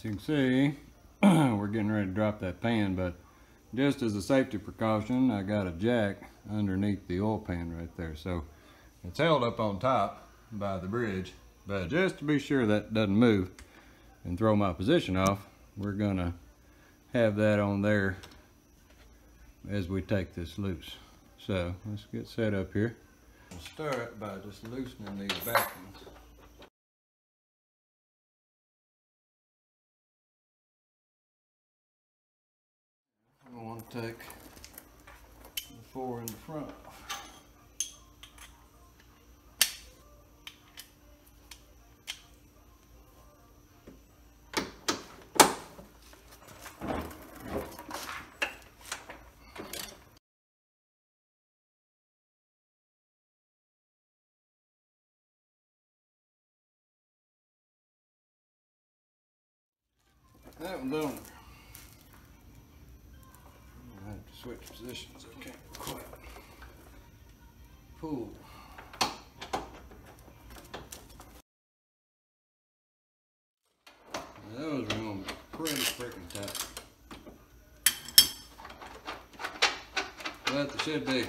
As you can see, we're getting ready to drop that pan, but just as a safety precaution, I got a jack underneath the oil pan right there. So it's held up on top by the bridge, but just to be sure that doesn't move and throw my position off, we're gonna have that on there as we take this loose. So let's get set up here. We'll start by just loosening these backings. I to take the four in the front. That one done. I have to switch positions. Okay, quite pull. Those are going pretty freaking tight. But they should be.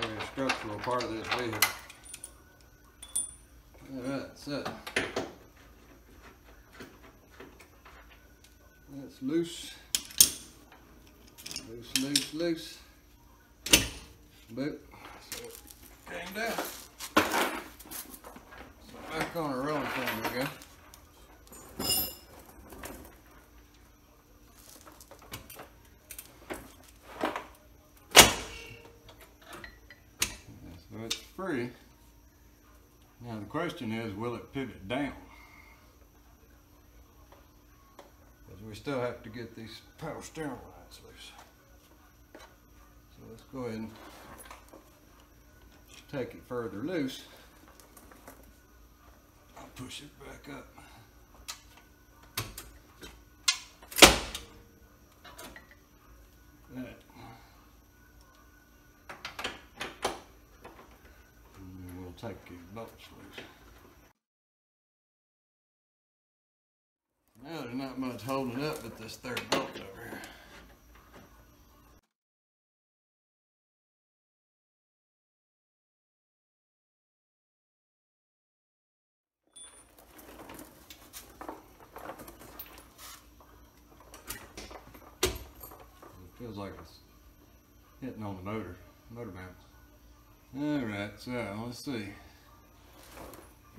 Very structural part of this vehicle. Alright, so that's loose. Loose, loose, loose. Boop. So it came down. So back on a rolling pin go. So it's free. Now the question is, will it pivot down? Because we still have to get these power steering lines loose. So let's go ahead and take it further loose. I'll push it back up. That. And we'll take these bolts loose. There's holding up but this third bolt over here. Feels like it's hitting on the motor, motor mounts. Alright, so let's see.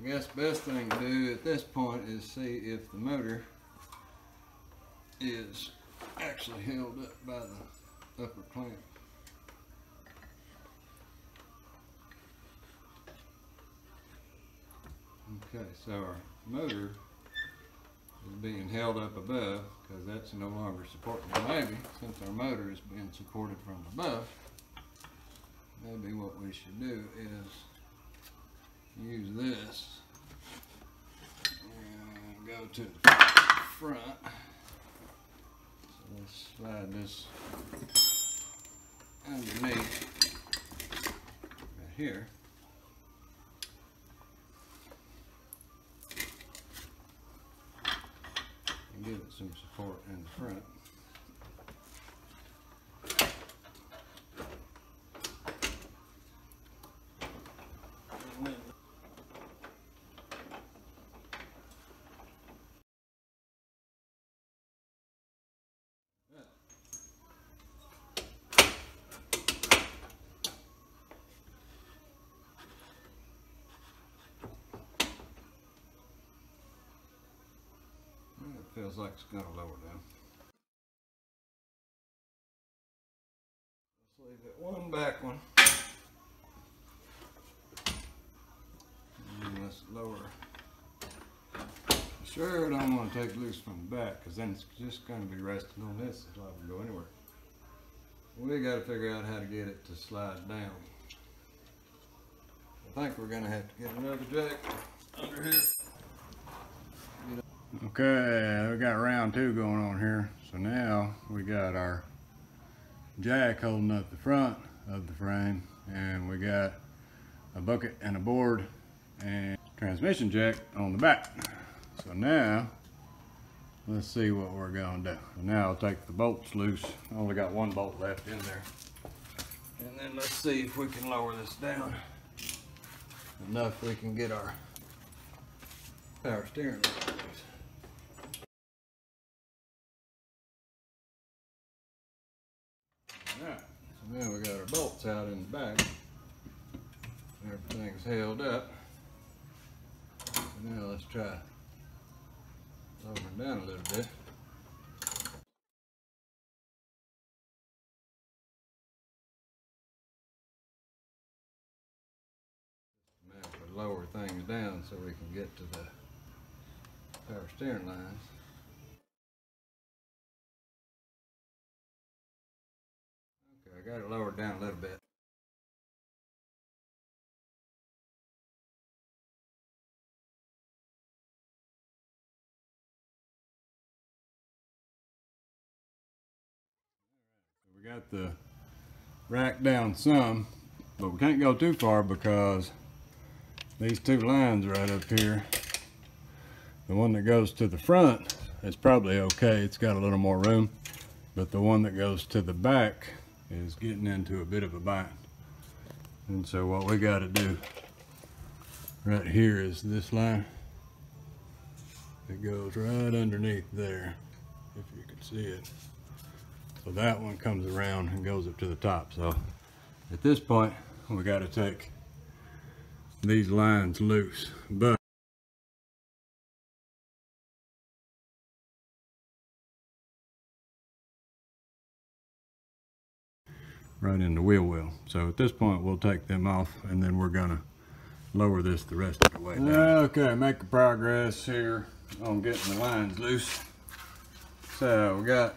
I guess best thing to do at this point is see if the motor is actually held up by the upper clamp. Okay, so our motor is being held up above because that's no longer supporting the maybe since our motor is being supported from above maybe what we should do is use this and go to the front. Slide this underneath right here. And give it some support in the front. And then It feels like it's gonna lower down. Let's leave that one back one. And let's lower. Sure don't want to take loose from the back because then it's just going to be resting on this until I can go anywhere. We got to figure out how to get it to slide down. I think we're going to have to get another jack under here. Okay, we got round two going on here. So now we got our jack holding up the front of the frame and we got a bucket and a board and transmission jack on the back. So now, let's see what we're gonna do. Now I'll take the bolts loose. I only got one bolt left in there. And then let's see if we can lower this down enough we can get our power steering loose. So now we got our bolts out in the back. Everything's held up. So now let's try lowering down a little bit. Lower things down so we can get to the power steering lines. I got it lowered down a little bit. We got the rack down some, but we can't go too far because these two lines right up here, the one that goes to the front is probably okay. It's got a little more room, but the one that goes to the back is getting into a bit of a bind. And so what we got to do right here is this line. It goes right underneath there, if you can see it. So that one comes around and goes up to the top. So at this point, we got to take these lines loose. But right in the wheel well. So at this point, we'll take them off and then we're gonna lower this the rest of the way down. Okay, making progress here on getting the lines loose. So we got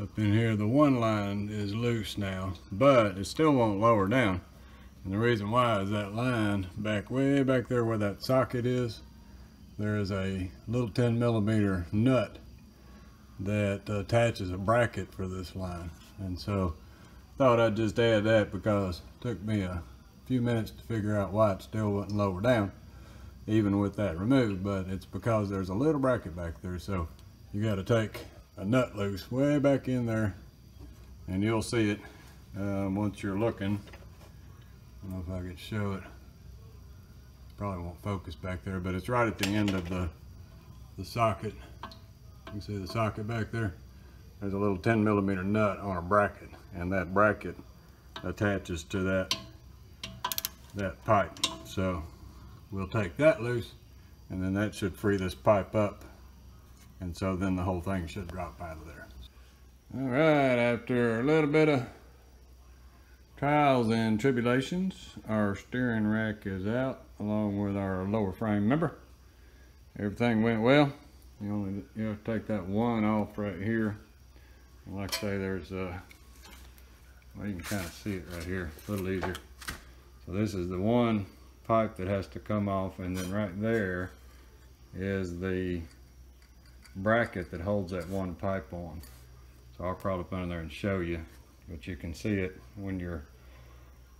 up in here, the one line is loose now, but it still won't lower down. And the reason why is that line back way back there where that socket is, there is a little 10 millimeter nut that attaches a bracket for this line. And so thought I'd just add that because it took me a few minutes to figure out why it still wasn't lower down even with that removed, but it's because there's a little bracket back there. So you got to take a nut loose way back in there and you'll see it um, once you're looking. I don't know if I could show it. Probably won't focus back there, but it's right at the end of the, the socket. You can see the socket back there. There's a little 10 millimeter nut on a bracket and that bracket attaches to that, that pipe. So we'll take that loose and then that should free this pipe up and so then the whole thing should drop out of there. All right, after a little bit of trials and tribulations, our steering rack is out along with our lower frame member. Everything went well. You only you have to take that one off right here. Like I say, there's a, well, you can kind of see it right here, a little easier. So this is the one pipe that has to come off and then right there is the bracket that holds that one pipe on. So I'll crawl up under there and show you, but you can see it when you're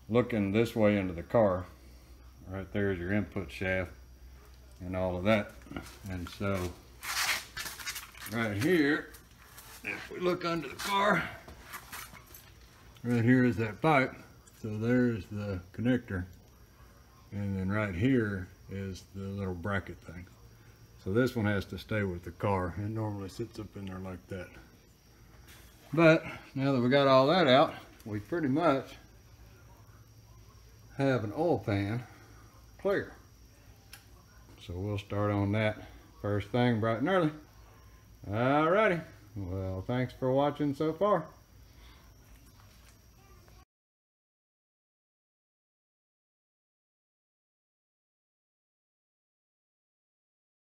looking this way into the car. Right there is your input shaft and all of that. And so right here, if we look under the car, right here is that pipe. So there's the connector. And then right here is the little bracket thing. So this one has to stay with the car. It normally sits up in there like that. But now that we got all that out, we pretty much have an oil pan clear. So we'll start on that first thing bright and early. Alrighty. Well, thanks for watching so far.